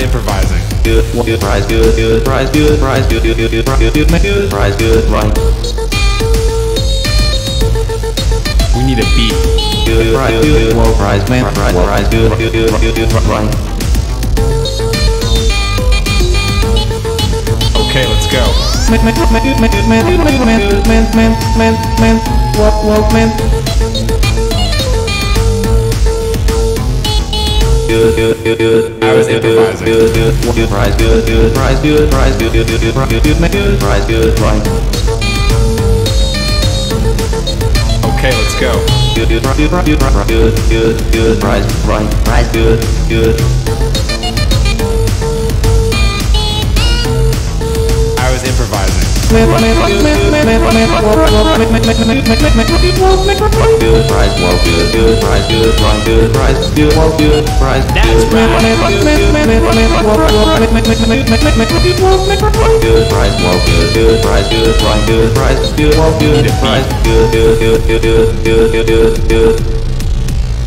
improvising. good, good, prize good, good, prize good, prize good, good, good, good, prize good, good, good, prize good, right, We need a beat. good, prize good, well, prize man, prize, prize good, good, good, good, good, right, Okay, let's go. man, man, man, man, man, man, man, man, man, man, man, walk, walk, man. Good, good, I was improvising. Prize good, good, prize good, prize good, good, good, prize good, man, good, prize good, right. Okay, let's go. Good, good, good, good, good, good, good, prize, right, prize good, good.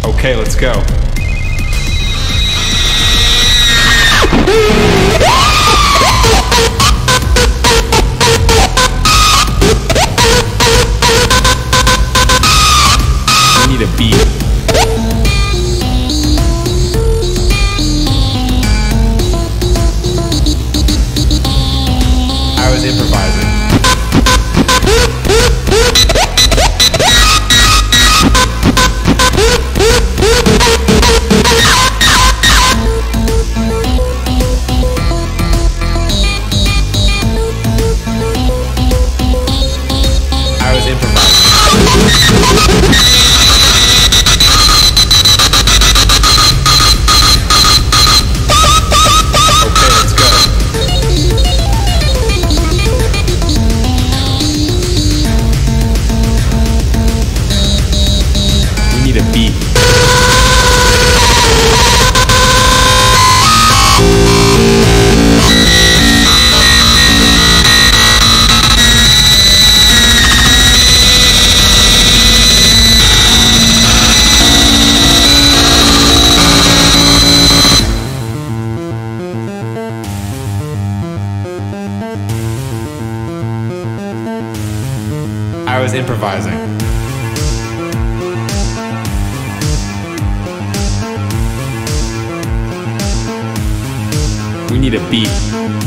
Okay, let's go. Need a beat. I was improvising. We need a beat.